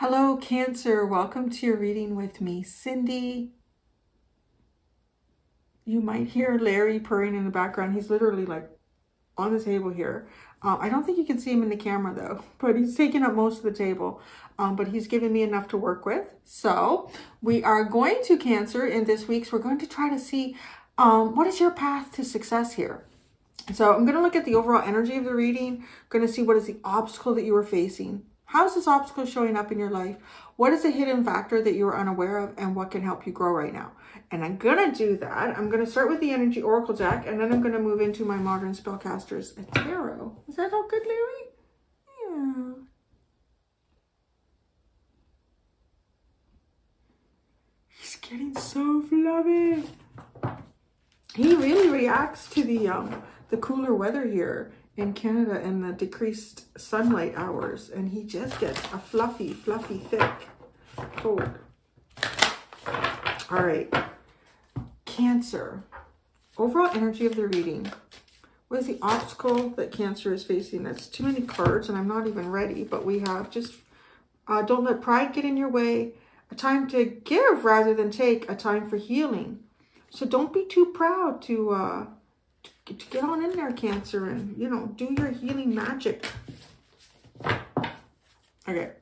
Hello, Cancer. Welcome to your reading with me, Cindy. You might hear Larry purring in the background. He's literally like on the table here. Uh, I don't think you can see him in the camera though, but he's taking up most of the table. Um, but he's given me enough to work with. So we are going to Cancer in this week's. We're going to try to see um, what is your path to success here. So I'm going to look at the overall energy of the reading. I'm going to see what is the obstacle that you are facing How's this obstacle showing up in your life? What is a hidden factor that you're unaware of and what can help you grow right now? And I'm going to do that. I'm going to start with the Energy Oracle deck and then I'm going to move into my Modern Spellcasters Tarot. Is that all good, Larry? Yeah. He's getting so fluffy. He really reacts to the um the cooler weather here in Canada in the decreased sunlight hours. And he just gets a fluffy, fluffy, thick coat. All right. Cancer. Overall energy of the reading. What is the obstacle that Cancer is facing? That's too many cards and I'm not even ready. But we have just, uh, don't let pride get in your way. A time to give rather than take. A time for healing. So don't be too proud to uh, get, get on in there, Cancer, and, you know, do your healing magic. Okay.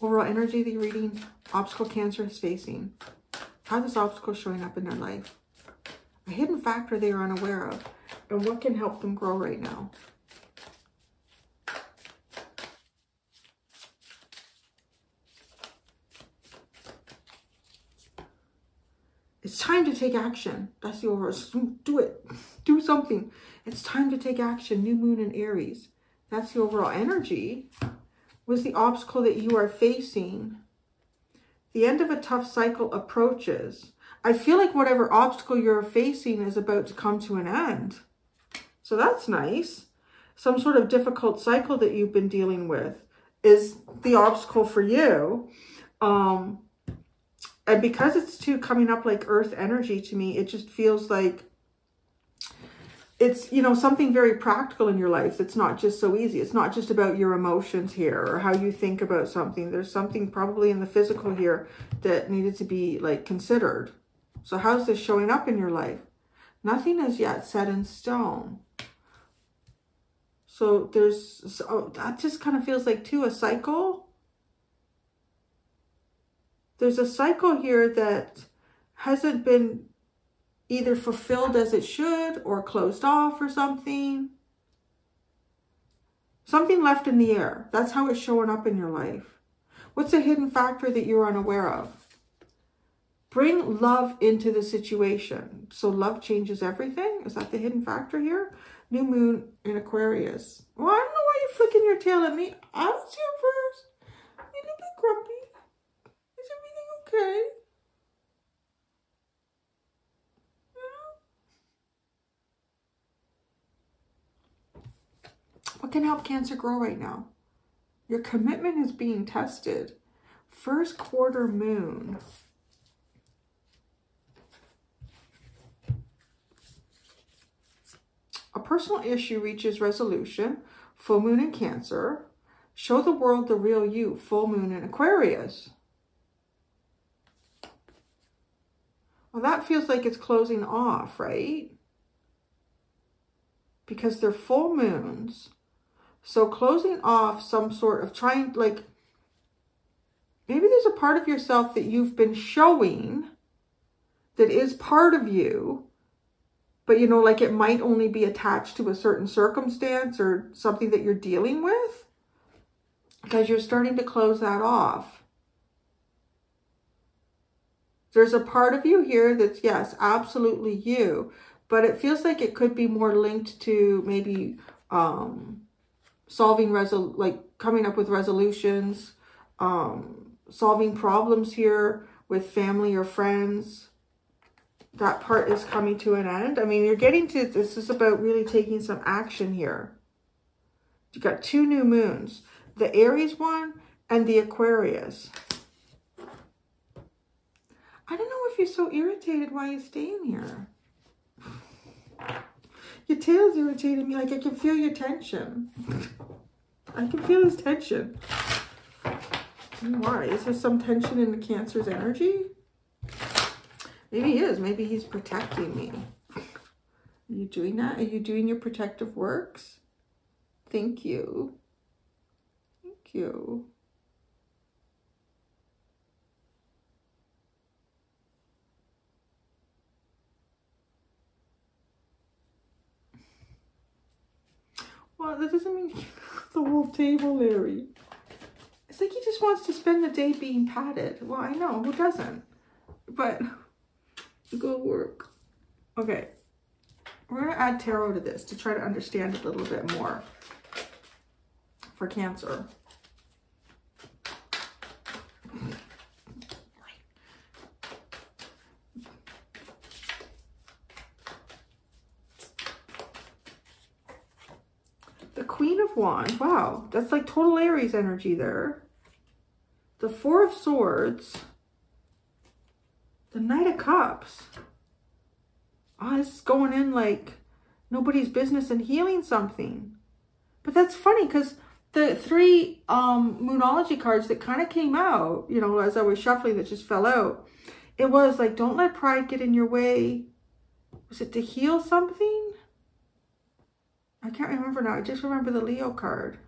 Overall energy you're reading, obstacle Cancer is facing. How this obstacle showing up in their life? A hidden factor they are unaware of, and what can help them grow right now? It's time to take action. That's the overall. Do it. Do something. It's time to take action. New moon in Aries. That's the overall energy. Was the obstacle that you are facing. The end of a tough cycle approaches. I feel like whatever obstacle you're facing is about to come to an end. So that's nice. Some sort of difficult cycle that you've been dealing with is the obstacle for you. Um, and because it's too coming up like earth energy to me, it just feels like it's, you know, something very practical in your life. It's not just so easy. It's not just about your emotions here or how you think about something. There's something probably in the physical here that needed to be like considered. So how's this showing up in your life? Nothing is yet set in stone. So there's, so that just kind of feels like too a cycle there's a cycle here that hasn't been either fulfilled as it should or closed off or something. Something left in the air. That's how it's showing up in your life. What's a hidden factor that you're unaware of? Bring love into the situation. So love changes everything. Is that the hidden factor here? New moon in Aquarius. Well, I don't know why you're flicking your tail at me. I was here first. You're a little bit grumpy okay. What can help Cancer grow right now? Your commitment is being tested. First quarter moon. A personal issue reaches resolution. Full moon in Cancer. Show the world the real you. Full moon in Aquarius. Well, that feels like it's closing off, right? Because they're full moons. So closing off some sort of trying, like, maybe there's a part of yourself that you've been showing that is part of you, but, you know, like it might only be attached to a certain circumstance or something that you're dealing with because you're starting to close that off. There's a part of you here that's, yes, absolutely you, but it feels like it could be more linked to maybe um, solving, resol like coming up with resolutions, um, solving problems here with family or friends. That part is coming to an end. I mean, you're getting to, this is about really taking some action here. You got two new moons, the Aries one and the Aquarius. I don't know if you're so irritated why you're staying here. Your tail's irritating me. Like, I can feel your tension. I can feel his tension. Why? Is there some tension in the Cancer's energy? Maybe he is. Maybe he's protecting me. Are you doing that? Are you doing your protective works? Thank you. Thank you. Well, that doesn't mean the whole table, Larry. It's like he just wants to spend the day being patted. Well, I know, who doesn't? But go work. Okay. We're going to add tarot to this to try to understand a little bit more for Cancer. The Queen of Wands. Wow, that's like total Aries energy there. The Four of Swords. The Knight of Cups. Oh, this is going in like nobody's business and healing something. But that's funny because the three um, Moonology cards that kind of came out, you know, as I was shuffling that just fell out, it was like, don't let pride get in your way. Was it to heal something? I can't remember now. I just remember the Leo card.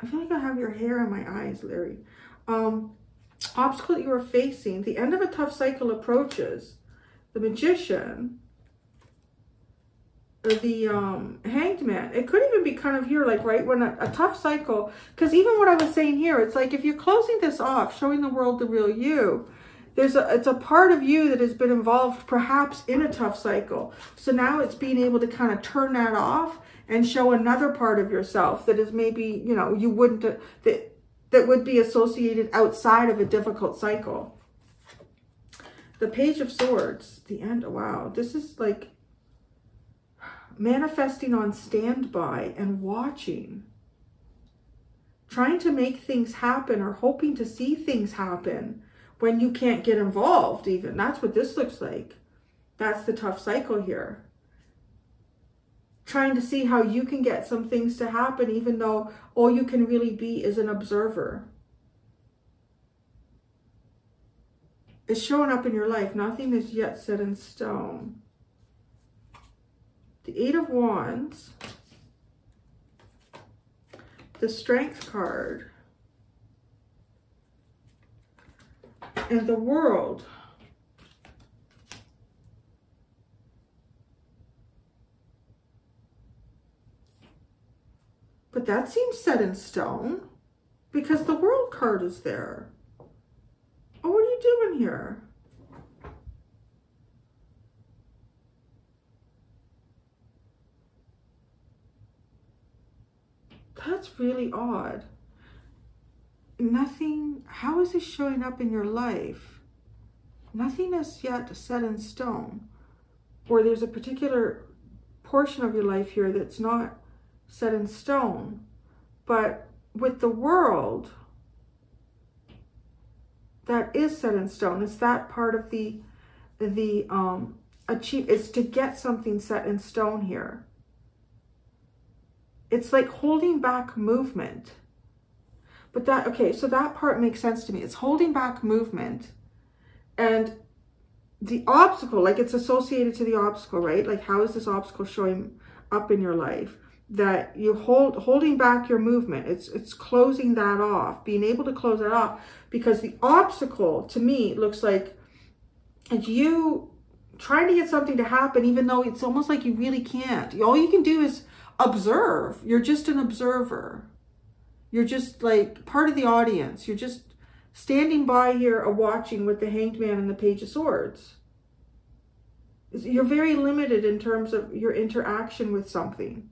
I feel like I have your hair in my eyes, Larry. Um, obstacle that you are facing. The end of a tough cycle approaches. The Magician. The um, Hanged Man. It could even be kind of here, like right when a, a tough cycle. Because even what I was saying here, it's like if you're closing this off, showing the world the real you, there's a it's a part of you that has been involved perhaps in a tough cycle. So now it's being able to kind of turn that off and show another part of yourself that is maybe you know you wouldn't uh, that that would be associated outside of a difficult cycle. The page of swords the end wow this is like manifesting on standby and watching. Trying to make things happen or hoping to see things happen when you can't get involved even. That's what this looks like. That's the tough cycle here. Trying to see how you can get some things to happen even though all you can really be is an observer. It's showing up in your life. Nothing is yet set in stone. The Eight of Wands. The Strength card. In the world. But that seems set in stone because the world card is there. Oh, what are you doing here? That's really odd nothing, how is this showing up in your life? Nothing is yet set in stone. Or there's a particular portion of your life here that's not set in stone. But with the world, that is set in stone. It's that part of the, the um, achieve, is to get something set in stone here. It's like holding back movement. But that, okay, so that part makes sense to me. It's holding back movement and the obstacle, like it's associated to the obstacle, right? Like how is this obstacle showing up in your life? That you hold, holding back your movement. It's, it's closing that off, being able to close that off because the obstacle to me looks like if you trying to get something to happen, even though it's almost like you really can't. All you can do is observe. You're just an observer. You're just like part of the audience. You're just standing by here or watching with the hanged man and the page of swords. You're very limited in terms of your interaction with something.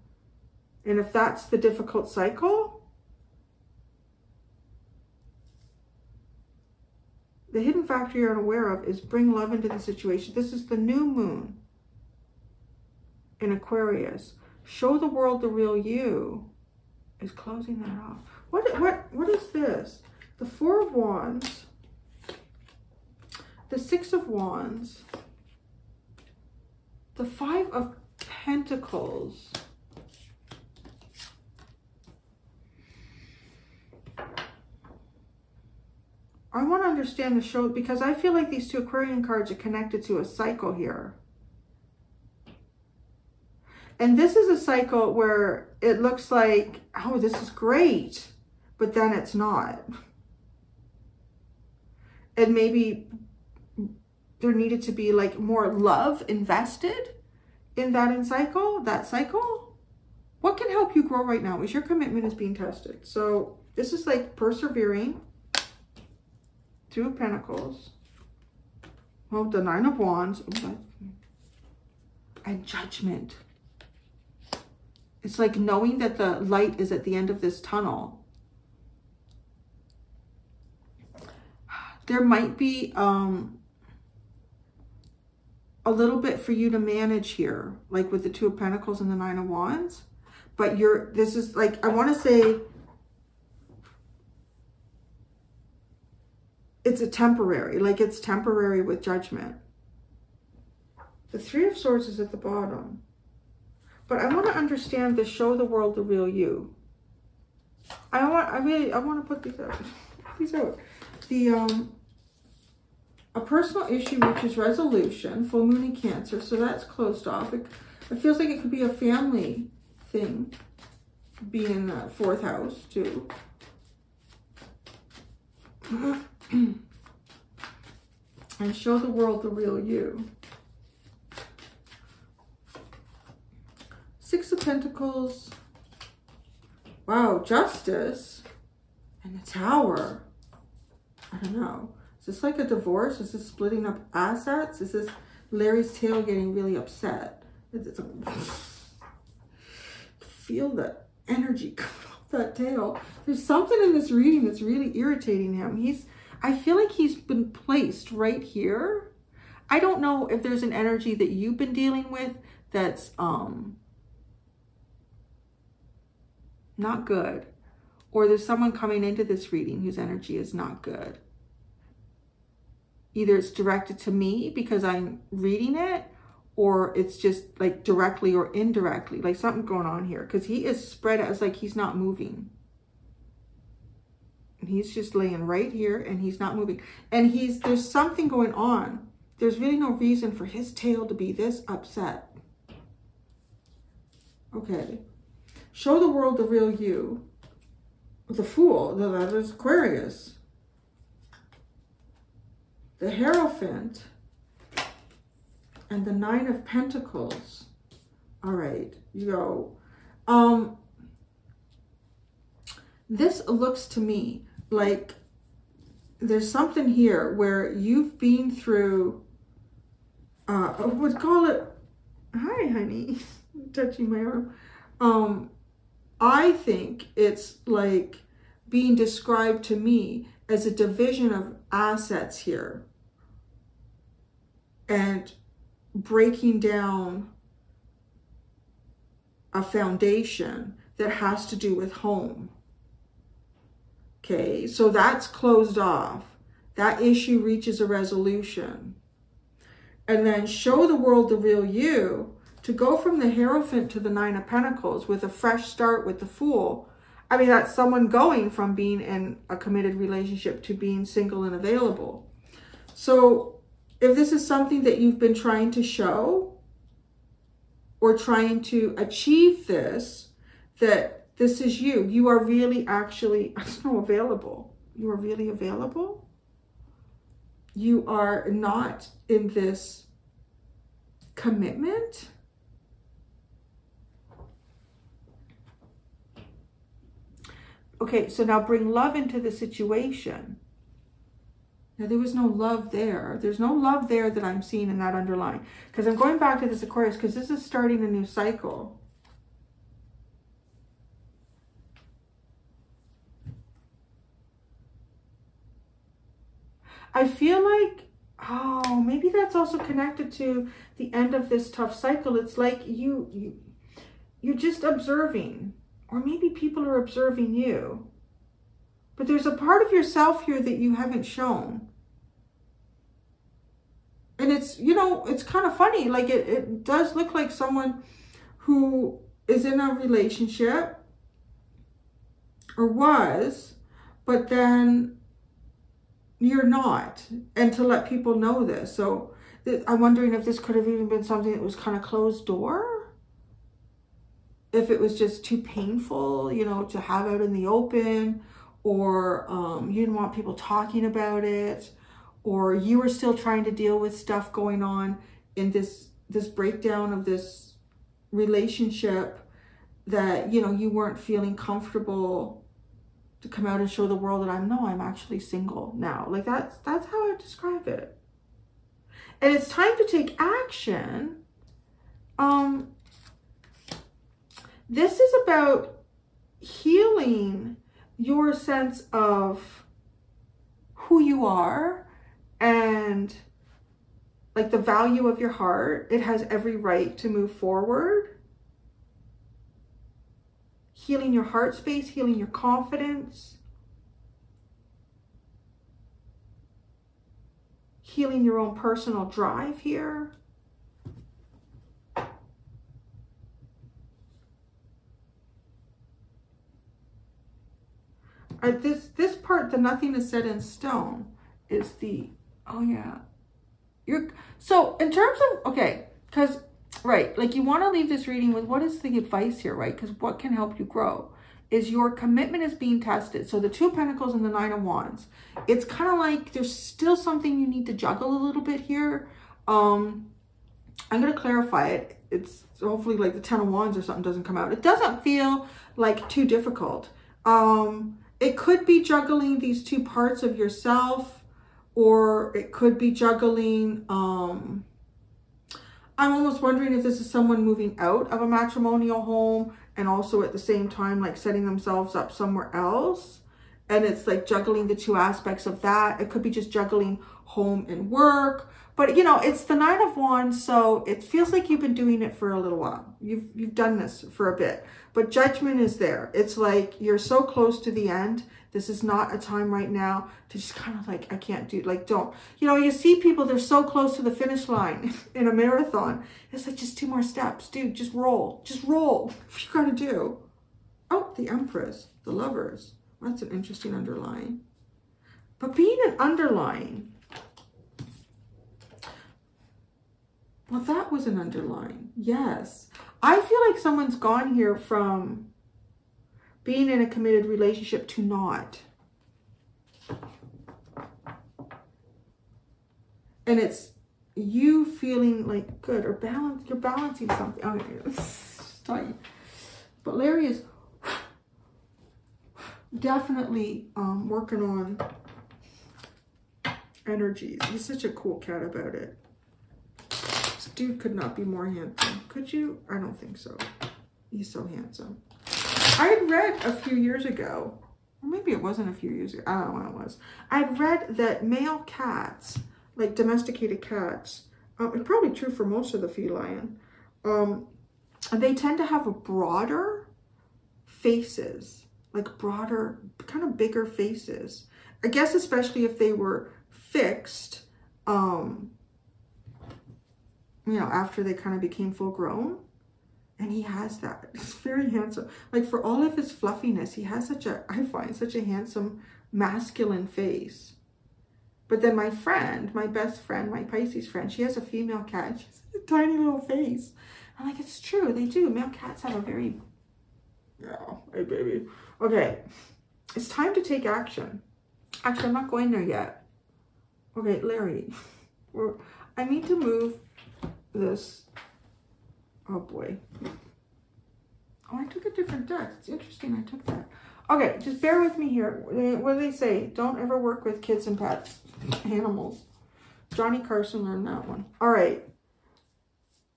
And if that's the difficult cycle, the hidden factor you're unaware of is bring love into the situation. This is the new moon in Aquarius. Show the world the real you is closing that off. What, what, what is this? The Four of Wands, the Six of Wands, the Five of Pentacles, I want to understand the show because I feel like these two Aquarian cards are connected to a cycle here. And this is a cycle where it looks like, oh, this is great, but then it's not. And maybe there needed to be like more love invested in that in cycle, that cycle. What can help you grow right now is your commitment is being tested. So this is like persevering. Two of Pentacles. well, the Nine of Wands. Oh and Judgment. It's like knowing that the light is at the end of this tunnel. There might be um, a little bit for you to manage here, like with the Two of Pentacles and the Nine of Wands. But you're, this is like, I want to say, it's a temporary, like it's temporary with judgment. The Three of Swords is at the bottom. But I want to understand the show the world the real you. I want, I really, I want to put these out. these out. The, um, a personal issue reaches resolution, full moon in Cancer, so that's closed off. It, it feels like it could be a family thing, being in the fourth house too. and show the world the real you. Six of Pentacles. Wow, Justice. And the Tower. I don't know. Is this like a divorce? Is this splitting up assets? Is this Larry's tail getting really upset? It's feel the energy coming off that tail. There's something in this reading that's really irritating him. He's, I feel like he's been placed right here. I don't know if there's an energy that you've been dealing with that's, um, not good. Or there's someone coming into this reading whose energy is not good. Either it's directed to me because I'm reading it, or it's just like directly or indirectly, like something going on here. Because he is spread it's like he's not moving. And he's just laying right here and he's not moving. And he's, there's something going on. There's really no reason for his tail to be this upset. Okay. Show the world the real you. The Fool, the is Aquarius. The Hierophant. And the Nine of Pentacles. All right, you go. Um, this looks to me like there's something here where you've been through, uh, I would call it, hi, honey, touching my arm. Um, I think it's like being described to me as a division of assets here and breaking down a foundation that has to do with home. Okay, so that's closed off. That issue reaches a resolution. And then show the world the real you to go from the Hierophant to the Nine of Pentacles with a fresh start with the Fool, I mean, that's someone going from being in a committed relationship to being single and available. So if this is something that you've been trying to show or trying to achieve this, that this is you, you are really actually, I don't know, available. You are really available. You are not in this commitment Okay, so now bring love into the situation. Now, there was no love there. There's no love there that I'm seeing in that underline. Because I'm going back to this Aquarius because this is starting a new cycle. I feel like, oh, maybe that's also connected to the end of this tough cycle. It's like you, you you're just observing or maybe people are observing you. But there's a part of yourself here that you haven't shown. And it's, you know, it's kind of funny. Like it, it does look like someone who is in a relationship or was, but then you're not. And to let people know this. So I'm wondering if this could have even been something that was kind of closed door. If it was just too painful, you know, to have out in the open, or um, you didn't want people talking about it, or you were still trying to deal with stuff going on in this this breakdown of this relationship that you know you weren't feeling comfortable to come out and show the world that I'm no, I'm actually single now. Like that's that's how I describe it. And it's time to take action. Um this is about healing your sense of who you are and like the value of your heart. It has every right to move forward healing your heart space, healing your confidence, healing your own personal drive here. This this part, the nothing is set in stone, is the oh yeah. You're so in terms of okay, because Right. Like you want to leave this reading with what is the advice here, right? Because what can help you grow is your commitment is being tested. So the two pentacles and the nine of wands, it's kind of like there's still something you need to juggle a little bit here. Um, I'm going to clarify it. It's hopefully like the ten of wands or something doesn't come out. It doesn't feel like too difficult. Um, it could be juggling these two parts of yourself or it could be juggling, um, I'm almost wondering if this is someone moving out of a matrimonial home and also at the same time like setting themselves up somewhere else. And it's like juggling the two aspects of that. It could be just juggling home and work. But you know, it's the nine of wands, so it feels like you've been doing it for a little while. You've you've done this for a bit. But judgment is there. It's like you're so close to the end this is not a time right now to just kind of like, I can't do, like, don't. You know, you see people, they're so close to the finish line in a marathon. It's like, just two more steps. Dude, just roll. Just roll. What you got to do. Oh, the Empress, the Lovers. That's an interesting underlying. But being an underline, well, that was an underline. Yes. I feel like someone's gone here from being in a committed relationship to not. And it's you feeling like good or balance. You're balancing something. Okay, but Larry is definitely um, working on energies. He's such a cool cat about it. Dude could not be more handsome. Could you? I don't think so. He's so handsome. I had read a few years ago, or maybe it wasn't a few years ago, I don't know when it was. I had read that male cats, like domesticated cats, um, it's probably true for most of the feline, um, they tend to have a broader faces, like broader, kind of bigger faces. I guess especially if they were fixed, um, you know, after they kind of became full grown. And he has that. He's very handsome. Like for all of his fluffiness, he has such a, I find, such a handsome masculine face. But then my friend, my best friend, my Pisces friend, she has a female cat. She has a tiny little face. I'm like, it's true. They do. Male cats have a very, yeah, hey baby. Okay, it's time to take action. Actually, I'm not going there yet. Okay, Larry, I need to move this Oh boy. Oh, I took a different deck. It's interesting I took that. Okay, just bear with me here. What do they say? Don't ever work with kids and pets, animals. Johnny Carson learned that one. All right.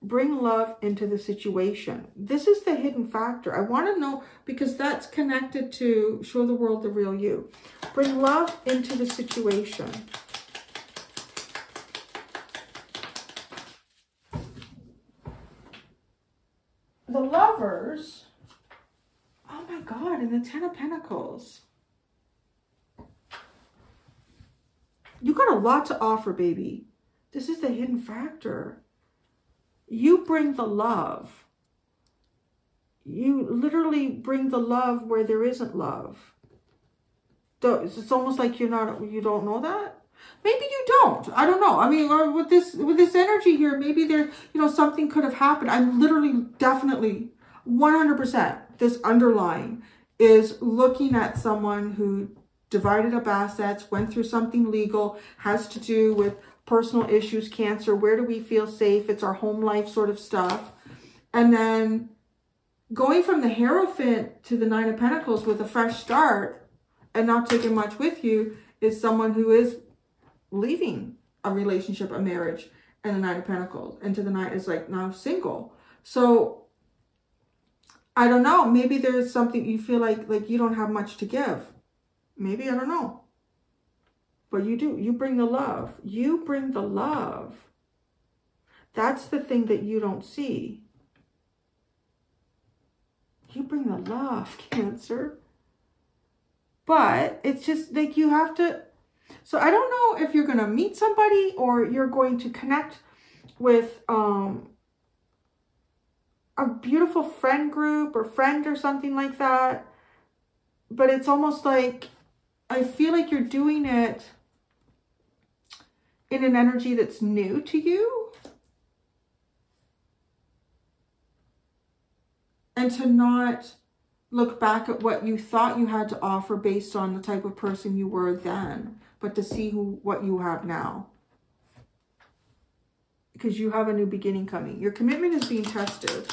Bring love into the situation. This is the hidden factor. I want to know because that's connected to show the world the real you. Bring love into the situation. The lovers, oh my God, and the Ten of Pentacles. You got a lot to offer, baby. This is the hidden factor. You bring the love. You literally bring the love where there isn't love. It's almost like you're not, you don't know that. Maybe you don't. I don't know. I mean, with this with this energy here, maybe there, you know, something could have happened. I'm literally, definitely, 100%. This underlying is looking at someone who divided up assets, went through something legal, has to do with personal issues, cancer. Where do we feel safe? It's our home life sort of stuff. And then going from the Hierophant to the Nine of Pentacles with a fresh start and not taking much with you is someone who is leaving a relationship, a marriage, and the Nine of Pentacles. And to the Nine is like now single. So I don't know. Maybe there's something you feel like like you don't have much to give. Maybe I don't know. But you do. You bring the love. You bring the love. That's the thing that you don't see. You bring the love, Cancer. But it's just like you have to so I don't know if you're going to meet somebody or you're going to connect with um, a beautiful friend group or friend or something like that. But it's almost like, I feel like you're doing it in an energy that's new to you. And to not look back at what you thought you had to offer based on the type of person you were then but to see who what you have now. Because you have a new beginning coming. Your commitment is being tested.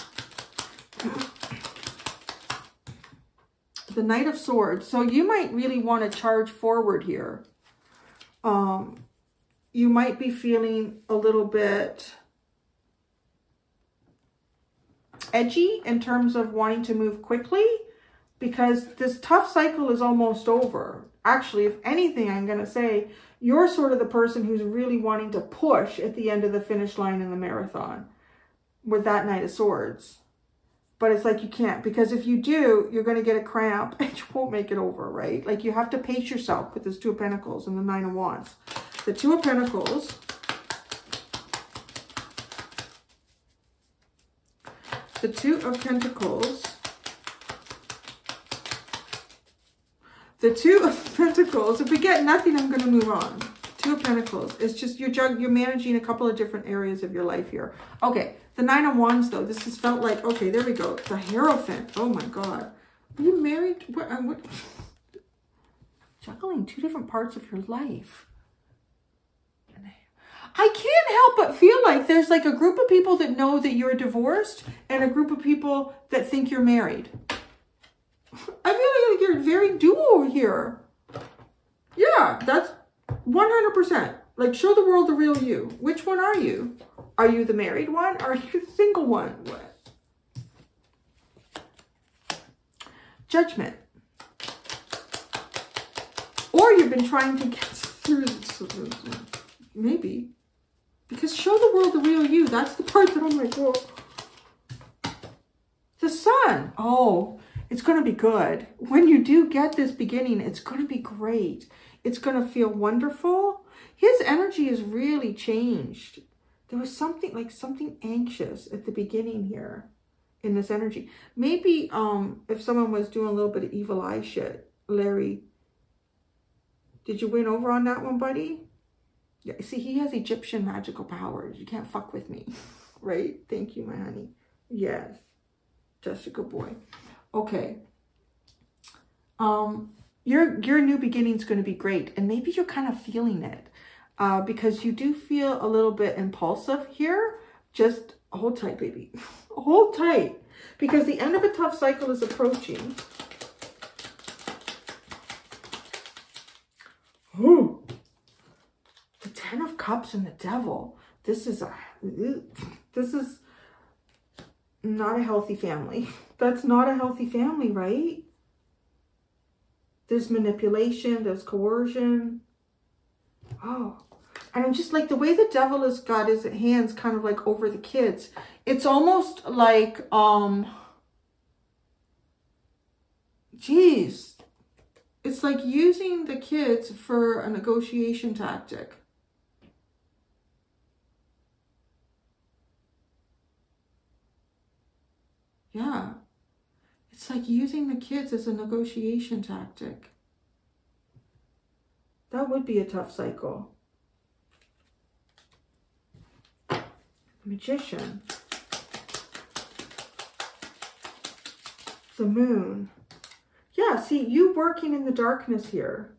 The Knight of Swords. So you might really want to charge forward here. Um, you might be feeling a little bit edgy in terms of wanting to move quickly because this tough cycle is almost over actually, if anything, I'm going to say you're sort of the person who's really wanting to push at the end of the finish line in the marathon with that Knight of Swords. But it's like you can't because if you do, you're going to get a cramp and you won't make it over, right? Like you have to pace yourself with this Two of Pentacles and the Nine of Wands. The Two of Pentacles the Two of Pentacles The Two of Pentacles. If we get nothing, I'm going to move on. Two of Pentacles. It's just you're you're managing a couple of different areas of your life here. Okay, the Nine of Wands, though. This has felt like, okay, there we go. The Hierophant. Oh, my God. Are you married? What, uh, what? Juggling two different parts of your life. I can't help but feel like there's like a group of people that know that you're divorced and a group of people that think you're married. I feel you're very dual here. Yeah, that's 100%. Like, show the world the real you. Which one are you? Are you the married one? Or are you the single one? What? Judgment. Or you've been trying to get through Maybe. Because show the world the real you. That's the part that I'm like, well. The sun. Oh, it's going to be good. When you do get this beginning, it's going to be great. It's going to feel wonderful. His energy is really changed. There was something like something anxious at the beginning here in this energy. Maybe um, if someone was doing a little bit of evil eye shit, Larry, did you win over on that one, buddy? Yeah, see, he has Egyptian magical powers. You can't fuck with me, right? Thank you, my honey. Yes, Jessica boy. Okay. Um, your, your new beginning is going to be great. And maybe you're kind of feeling it uh, because you do feel a little bit impulsive here. Just hold tight, baby. hold tight because the end of a tough cycle is approaching. Ooh. The Ten of Cups and the Devil. This is a, this is not a healthy family. That's not a healthy family, right? There's manipulation, there's coercion. Oh, and I'm just like the way the devil has got his hands kind of like over the kids. It's almost like, um, geez, it's like using the kids for a negotiation tactic. Yeah. It's like using the kids as a negotiation tactic. That would be a tough cycle. Magician. The moon. Yeah, see, you working in the darkness here.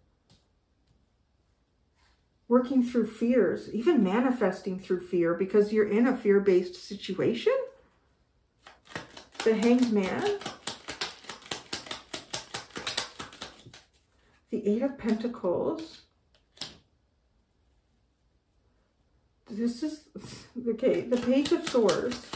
Working through fears, even manifesting through fear because you're in a fear-based situation. The Hanged Man. The Eight of Pentacles. This is, okay, the Page of Swords.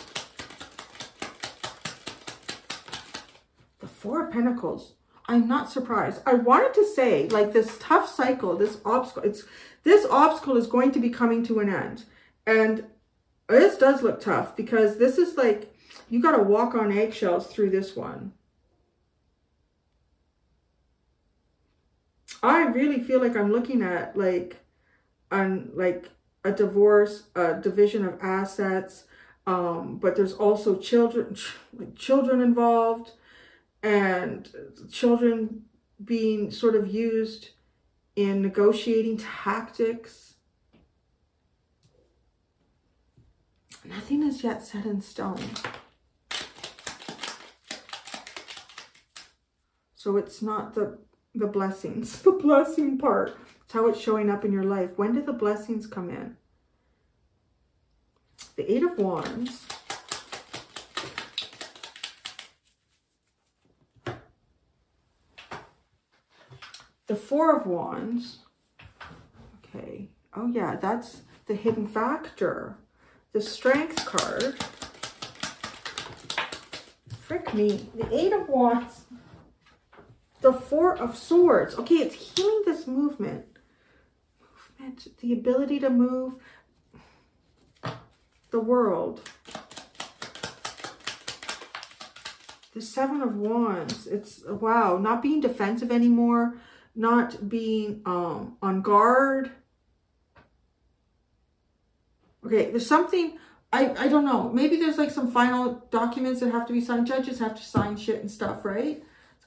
The Four of Pentacles. I'm not surprised. I wanted to say, like, this tough cycle, this obstacle, it's this obstacle is going to be coming to an end. And this does look tough because this is like, you got to walk on eggshells through this one. I really feel like I'm looking at like, on like a divorce, a division of assets, um, but there's also children, children involved and children being sort of used in negotiating tactics. Nothing is yet set in stone. So it's not the, the blessings, the blessing part. It's how it's showing up in your life. When do the blessings come in? The Eight of Wands. The Four of Wands. Okay. Oh, yeah, that's the hidden factor. The Strength card. Frick me. The Eight of Wands. The Four of Swords. Okay, it's healing this movement. Movement. The ability to move the world. The Seven of Wands. It's, wow, not being defensive anymore not being um, on guard. Okay, there's something, I, I don't know. Maybe there's like some final documents that have to be signed. Judges have to sign shit and stuff, right?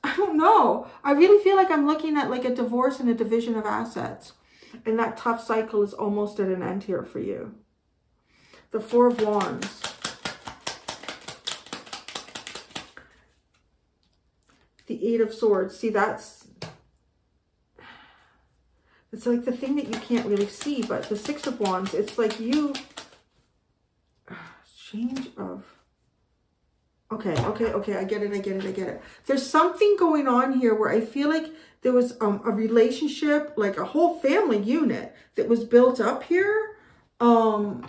I don't know. I really feel like I'm looking at like a divorce and a division of assets. And that tough cycle is almost at an end here for you. The Four of Wands. The Eight of Swords. See, that's it's like the thing that you can't really see, but the Six of Wands, it's like you... Change of... Okay, okay, okay, I get it, I get it, I get it. There's something going on here where I feel like there was um, a relationship, like a whole family unit that was built up here. Um,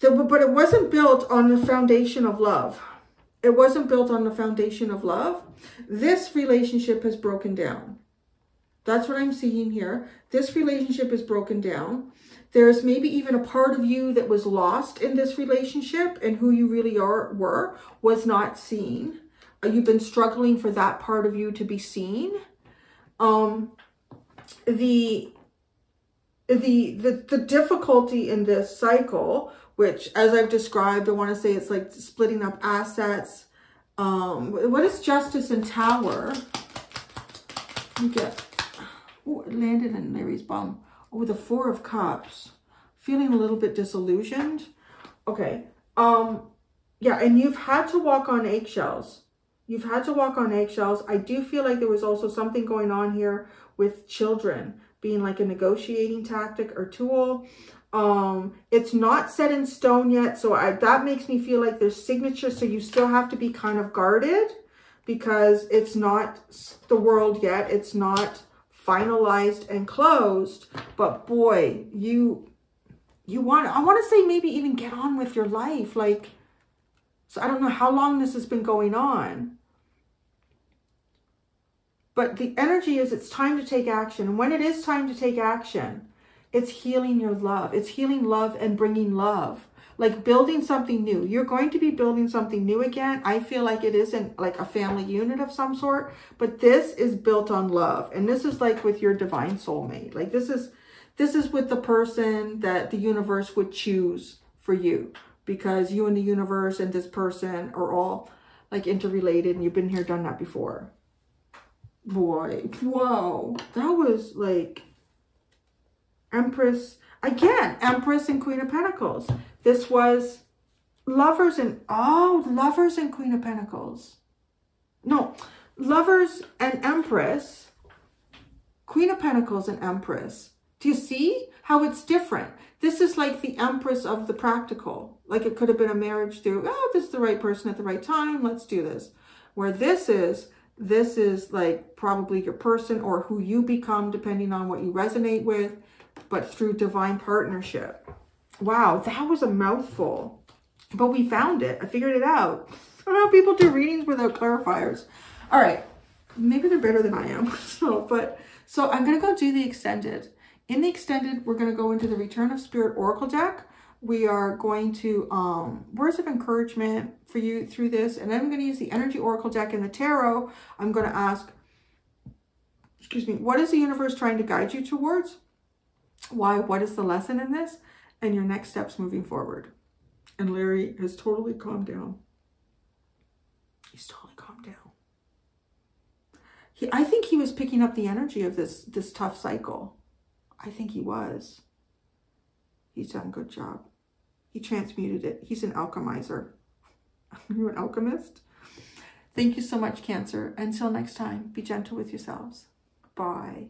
but it wasn't built on the foundation of love. It wasn't built on the foundation of love. This relationship has broken down. That's what I'm seeing here. This relationship is broken down. There's maybe even a part of you that was lost in this relationship and who you really are were was not seen. Uh, you've been struggling for that part of you to be seen. Um, the, the, the, the difficulty in this cycle, which as I've described, I want to say it's like splitting up assets. Um, what is justice and tower? You get Oh, it landed in Larry's bum. Oh, the Four of Cups. Feeling a little bit disillusioned. Okay. Um, yeah, and you've had to walk on eggshells. You've had to walk on eggshells. I do feel like there was also something going on here with children being like a negotiating tactic or tool. Um, it's not set in stone yet, so I, that makes me feel like there's signatures, so you still have to be kind of guarded because it's not the world yet. It's not finalized and closed. But boy, you you want I want to say maybe even get on with your life. Like so I don't know how long this has been going on. But the energy is it's time to take action. And when it is time to take action, it's healing your love. It's healing love and bringing love like building something new. You're going to be building something new again. I feel like it isn't like a family unit of some sort, but this is built on love. And this is like with your divine soulmate. Like this is, this is with the person that the universe would choose for you because you and the universe and this person are all like interrelated and you've been here, done that before. boy. Whoa. That was like Empress. Again, Empress and Queen of Pentacles. This was Lovers and, oh, Lovers and Queen of Pentacles. No, Lovers and Empress. Queen of Pentacles and Empress. Do you see how it's different? This is like the Empress of the practical. Like it could have been a marriage through, oh, this is the right person at the right time. Let's do this. Where this is, this is like probably your person or who you become depending on what you resonate with, but through divine partnership. Wow, that was a mouthful. But we found it. I figured it out. I don't know how people do readings without clarifiers. All right. Maybe they're better than I am. So, but, so I'm going to go do the extended. In the extended, we're going to go into the Return of Spirit Oracle deck. We are going to, um, words of encouragement for you through this. And then I'm going to use the Energy Oracle deck in the Tarot. I'm going to ask, excuse me, what is the universe trying to guide you towards? Why? What is the lesson in this? And your next steps moving forward. And Larry has totally calmed down. He's totally calmed down. He, I think he was picking up the energy of this, this tough cycle. I think he was. He's done a good job. He transmuted it. He's an alchemizer. Are you an alchemist? Thank you so much, Cancer. Until next time, be gentle with yourselves. Bye.